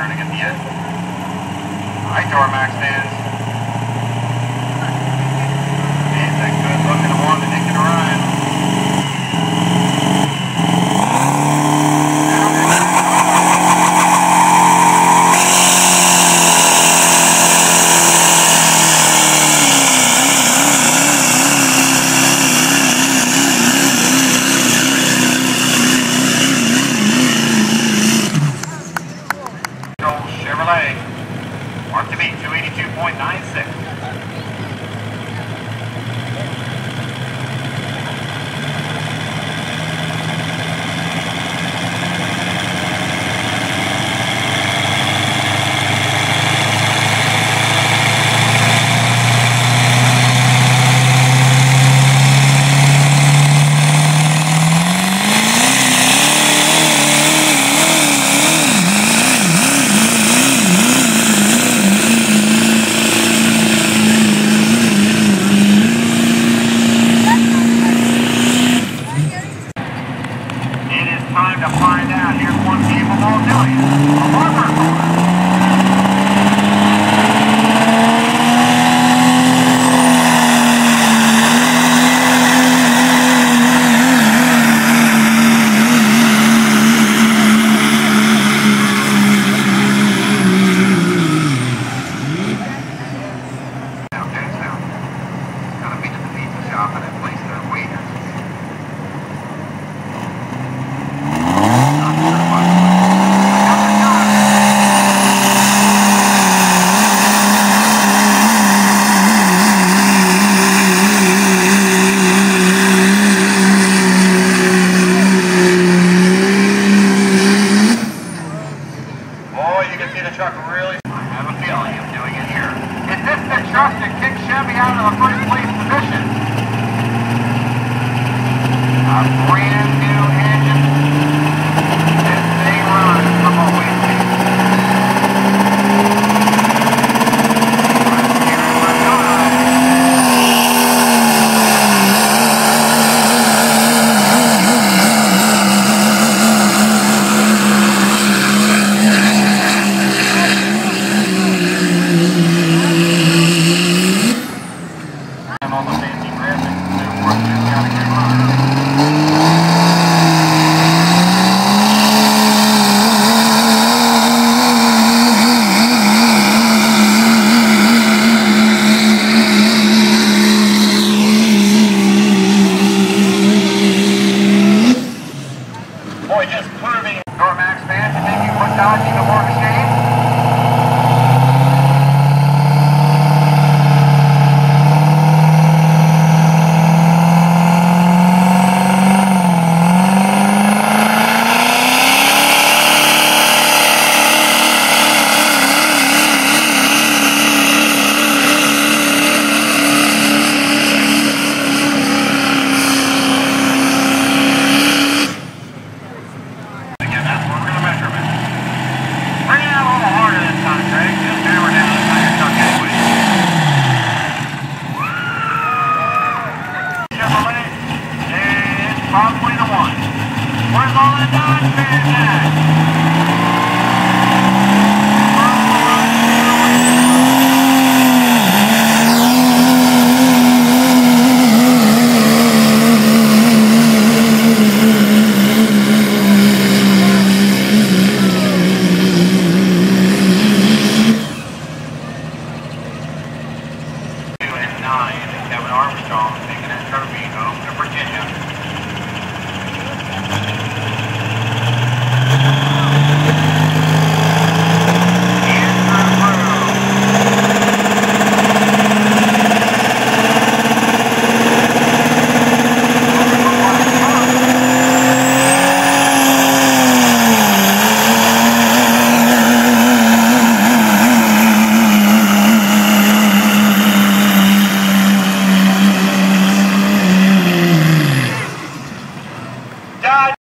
turning at the end. Stands. He's a good looking one that he can ride. Chevrolet. Mark to be 282.96. time to find out. Here's one capable of doing it. A barber the truck really... I have a feeling of doing it here. Is this the truck that kicked Chevy out of the first place position? A brand new not bad.